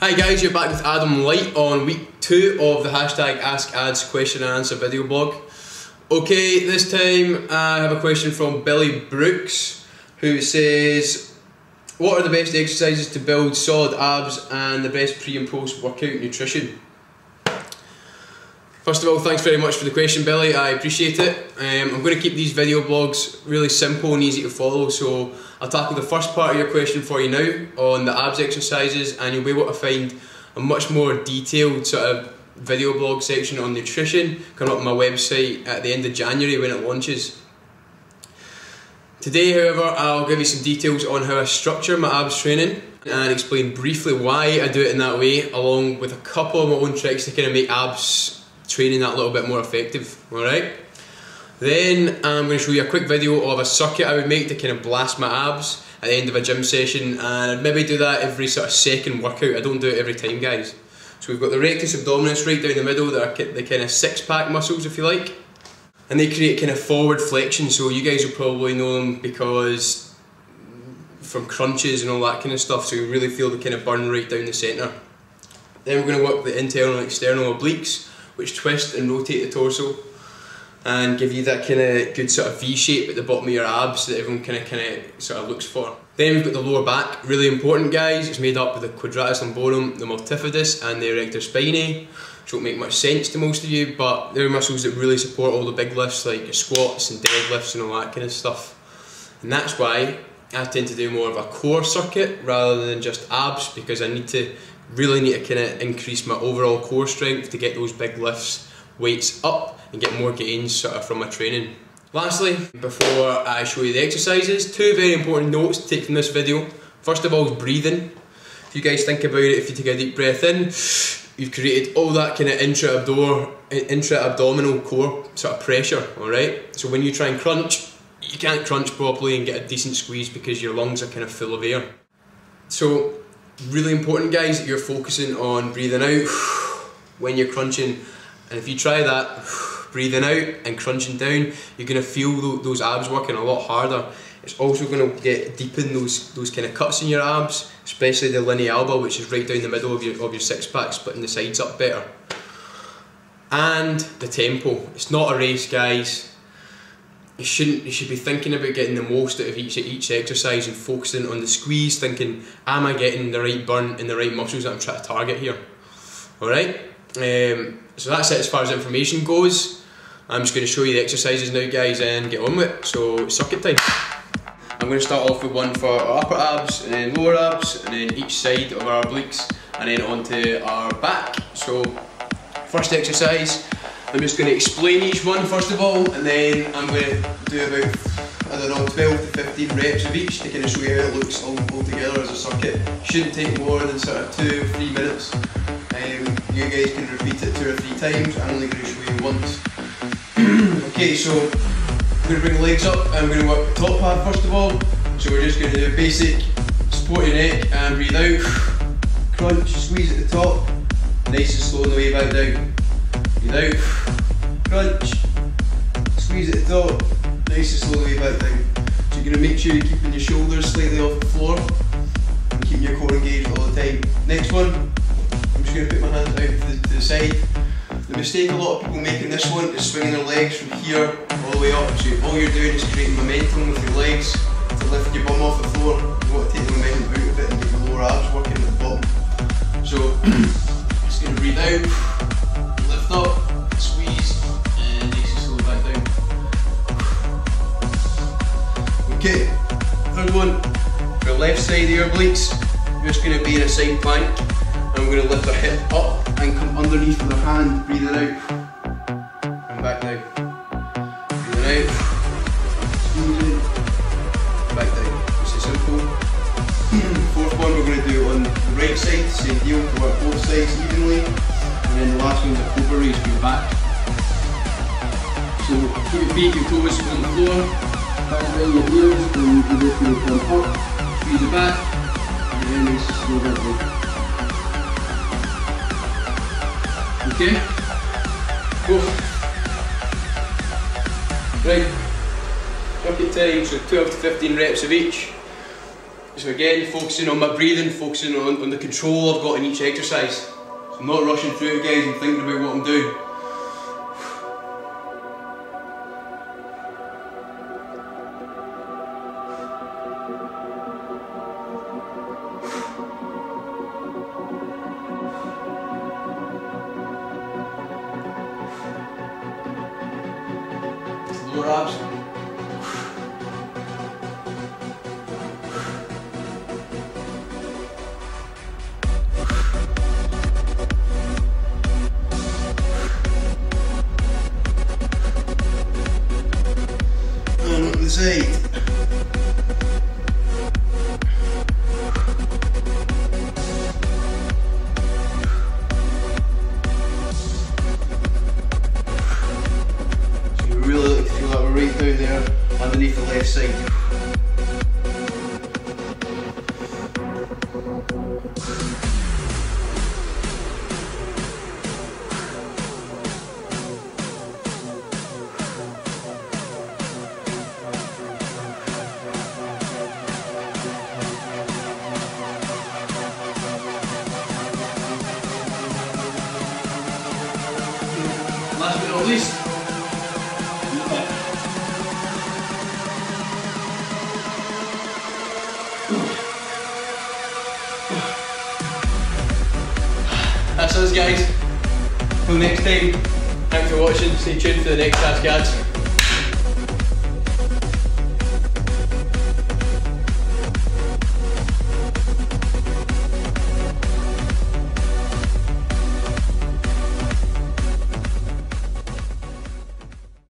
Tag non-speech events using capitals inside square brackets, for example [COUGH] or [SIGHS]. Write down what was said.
Hi guys, you're back with Adam Light on week two of the hashtag Ask Ads question and answer video blog. Okay, this time I have a question from Billy Brooks who says, What are the best exercises to build solid abs and the best pre and post workout nutrition? First of all, thanks very much for the question, Billy. I appreciate it. Um, I'm going to keep these video blogs really simple and easy to follow, so I'll tackle the first part of your question for you now on the abs exercises, and you'll be able to find a much more detailed sort of video blog section on nutrition coming up on my website at the end of January when it launches. Today, however, I'll give you some details on how I structure my abs training and explain briefly why I do it in that way, along with a couple of my own tricks to kind of make abs training that a little bit more effective, alright? Then I'm going to show you a quick video of a circuit I would make to kind of blast my abs at the end of a gym session and I'd maybe do that every sort of second workout, I don't do it every time guys. So we've got the rectus abdominis right down the middle, that are the kind of six pack muscles if you like. And they create kind of forward flexion, so you guys will probably know them because from crunches and all that kind of stuff, so you really feel the kind of burn right down the centre. Then we're going to work the internal and external obliques, which twist and rotate the torso and give you that kind of good sort of V shape at the bottom of your abs that everyone kind of kind of sort of looks for. Then we've got the lower back, really important guys. It's made up of the quadratus lumborum, the multifidus, and the erector spinae, which won't make much sense to most of you, but they're muscles that really support all the big lifts like your squats and deadlifts and all that kind of stuff. And that's why I tend to do more of a core circuit rather than just abs because I need to really need to kind of increase my overall core strength to get those big lifts, weights up and get more gains sort of from my training. Lastly, before I show you the exercises, two very important notes to take from this video. First of all is breathing. If you guys think about it, if you take a deep breath in, you've created all that kind of intra-abdominal intra core sort of pressure, alright? So when you try and crunch, you can't crunch properly and get a decent squeeze because your lungs are kind of full of air. So really important guys that you're focusing on breathing out. [SIGHS] When you're crunching and if you try that [SIGHS] breathing out and crunching down you're going to feel those abs working a lot harder. It's also going to get deepen those those kind of cuts in your abs especially the linea alba which is right down the middle of your, of your six pack splitting the sides up better. And the tempo. It's not a race guys you shouldn't you should be thinking about getting the most out of each each exercise and focusing on the squeeze thinking am I getting the right burn in the right muscles that I'm trying to target here? Alright? Um, so that's it as far as information goes. I'm just going to show you the exercises now guys and get on with it. So circuit time. I'm going to start off with one for our upper abs and then lower abs and then each side of our obliques and then onto our back. So first exercise I'm just going to explain each one first of all and then I'm going to do about, I don't know, 12 to 15 reps of each to kind of show you how it looks all, all together as a circuit. Shouldn't take more than sort of two, three minutes. Um, you guys can repeat it two or three times, I'm only going to show you once. [CLEARS THROAT] okay, so I'm going to bring the legs up, I'm going to work the top half first of all. So we're just going to do a basic support your neck and breathe out. [SIGHS] Crunch, squeeze at the top, nice and slow on the way back down. Breathe out crunch, squeeze at the top, nice and slowly back down. So you're going to make sure you're keeping your shoulders slightly off the floor and keeping your core engaged all the time. Next one, I'm just going to put my hands out to the, to the side. The mistake a lot of people make in this one is swinging their legs from here all the way up. So all you're doing is creating momentum with your legs to lift your bum off the floor. You want to take the momentum out of it and get your lower abs working at the bottom. So [CLEARS THROAT] left side of your obliques, we're just going to be in a side plank and we're going to lift our hip up and come underneath with our hand, breathing out. And back down. Breathing out. Squeezing. Back down. Is simple. [CLEARS THROAT] Fourth one we're going to do on the right side, same deal, to work both sides evenly. And then the last one's a cobra raise your back. So keep your feet, your toes on the floor back bend your heels and you can lift your Okay? Go. Right. Bucket time, so 12 to 15 reps of each. So again, focusing on my breathing, focusing on, on the control I've got in each exercise. So I'm not rushing through it guys, I'm thinking about what I'm doing. Lower abs. the So underneath the left side. last but not least. Us guys. Till next time, thanks for watching, stay tuned for the next Ask Ads.